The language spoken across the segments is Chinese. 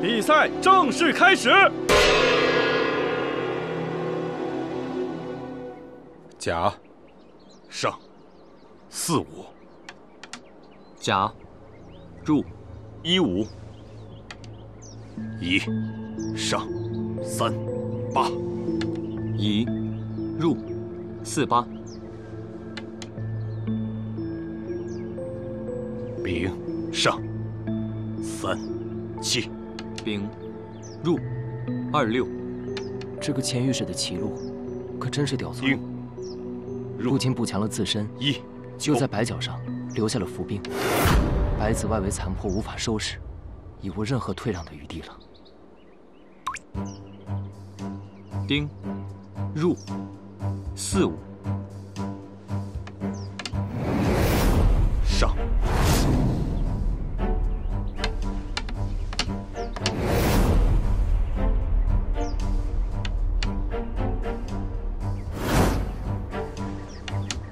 比赛正式开始。甲，上，四五。甲，入，一五。一，上，三，八。乙，入，四八。丙，上，三，七。丙，入，二六。这个钱御史的棋路，可真是刁钻。丁，不仅补强了自身，一，就在白角上留下了伏兵。白子外围残破无法收拾，已无任何退让的余地了。丁，入，四五。上。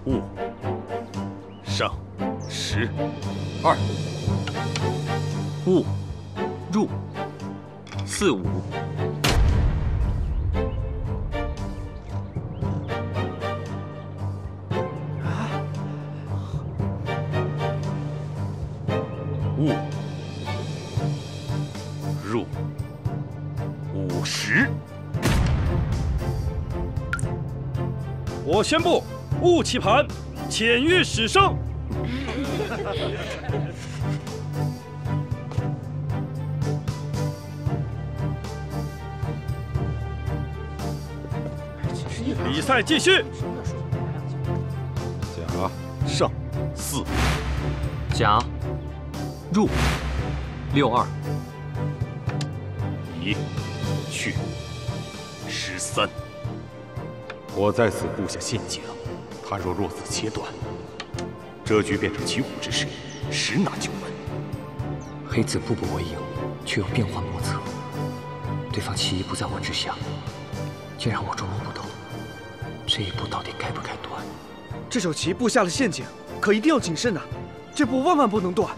五，上，十，二，五，入，四五。戊，入，五十。我宣布，雾棋盘，钱御史胜。比赛继续。甲，上，四。甲，入，六二。一，去，十三。我在此布下陷阱，他若落子切断，这局变成骑虎之势，十拿九稳。黑子步步为营，却又变幻莫测。对方棋艺不在我之下，竟让我捉摸不透。这一步到底该不该断？这手棋布下了陷阱，可一定要谨慎呐！这步万万不能断。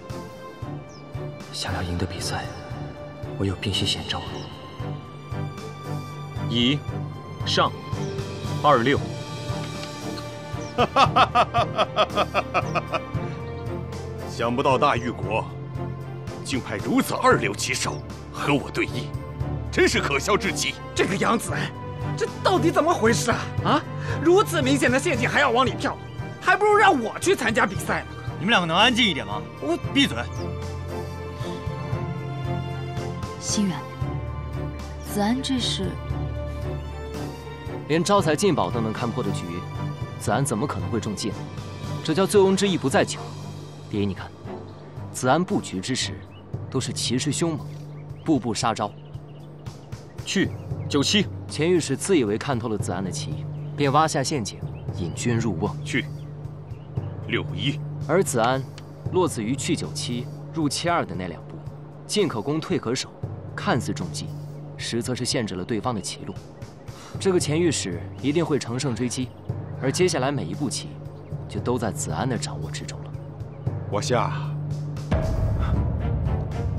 想要赢得比赛，唯有并息险招。一，上，二六。哈哈哈哈哈哈！想不到大玉国竟派如此二流棋手和我对弈，真是可笑至极。这个杨子安，这到底怎么回事啊？啊，如此明显的陷阱还要往里跳，还不如让我去参加比赛呢。你们两个能安静一点吗？我闭嘴。心远，子安这是连招财进宝都能看破的局，子安怎么可能会中计呢？这叫醉翁之意不在酒。蝶衣，你看，子安布局之时，都是气势凶猛，步步杀招。去，九七。钱御史自以为看透了子安的棋，便挖下陷阱，引军入瓮。去，六一。而子安落子于去九七入七二的那两步，进可攻，退可守，看似中计，实则是限制了对方的棋路。这个钱御史一定会乘胜追击，而接下来每一步棋，就都在子安的掌握之中了。我下。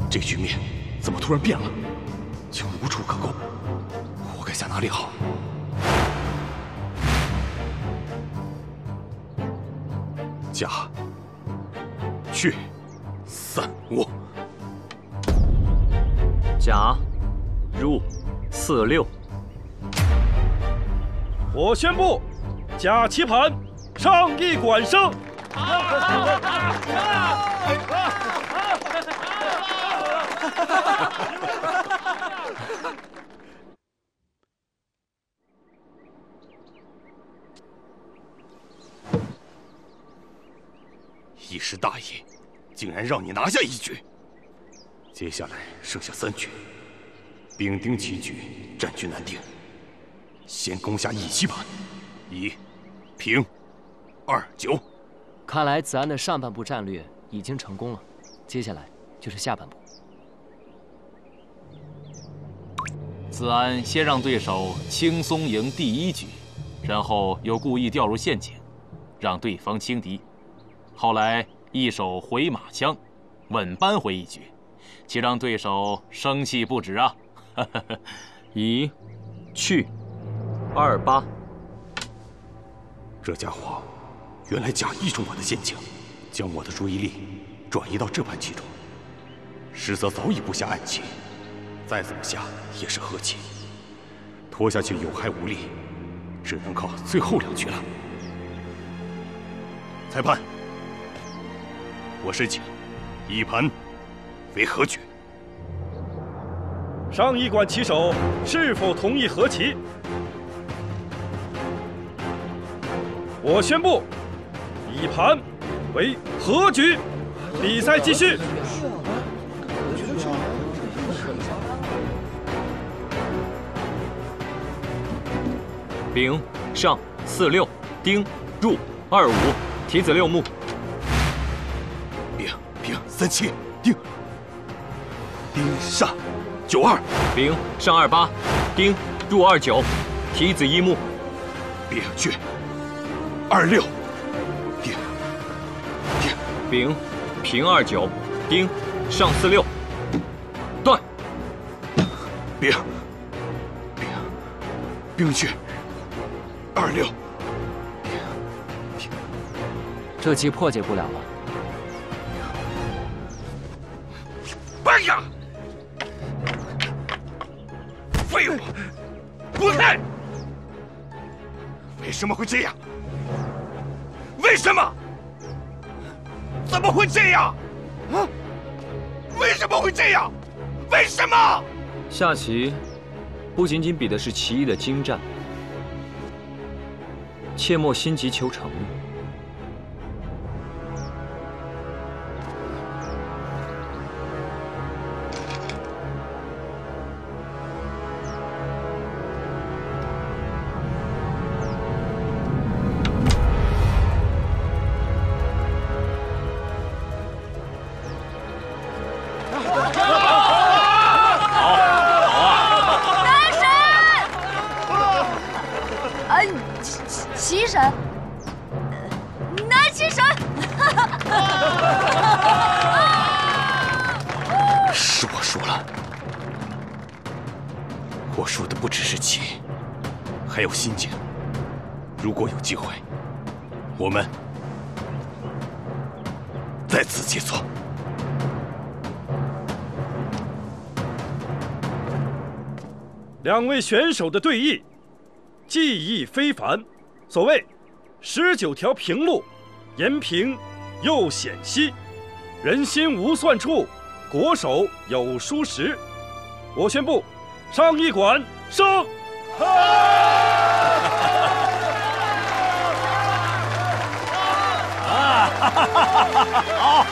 这局面怎么突然变了？竟无处可攻，我该下哪里好？甲，去，三五。甲，入，四六。我宣布，甲棋盘，上一管胜。一时大意，竟然让你拿下一局。接下来剩下三局，丙丁棋局战局难定。先攻下一棋盘，一平二九。看来子安的上半部战略已经成功了，接下来就是下半部。子安先让对手轻松赢第一局，然后又故意掉入陷阱，让对方轻敌。后来一手回马枪，稳扳回一局，岂让对手生气不止啊！一，去，二八。这家伙原来假意中我的陷阱，将我的注意力转移到这盘棋中。实则早已布下暗棋，再怎么下也是和棋，拖下去有害无利，只能靠最后两局了。裁判，我申请一盘为和局。上一馆棋手是否同意和棋？我宣布，以盘为和局，比赛继续。丙上四六，丁入二五，提子六目。丙丙三七，丁丁上九二，丙上二八，丁入二九，提子一木。丙去。二六，丁丁，丙平二九，丁上四六，断。丙丙丙去。二六，这棋破解不了了。败呀！废物，滚开！为什么会这样？为什么？怎么会这样？啊？为什么会这样？为什么？下棋不仅仅比的是棋艺的精湛，切莫心急求成。我说的不只是棋，还有心境。如果有机会，我们再次切磋。两位选手的对弈，技艺非凡。所谓“十九条平路，沿平又险西，人心无算处，国手有疏时。”我宣布。商议馆升好好好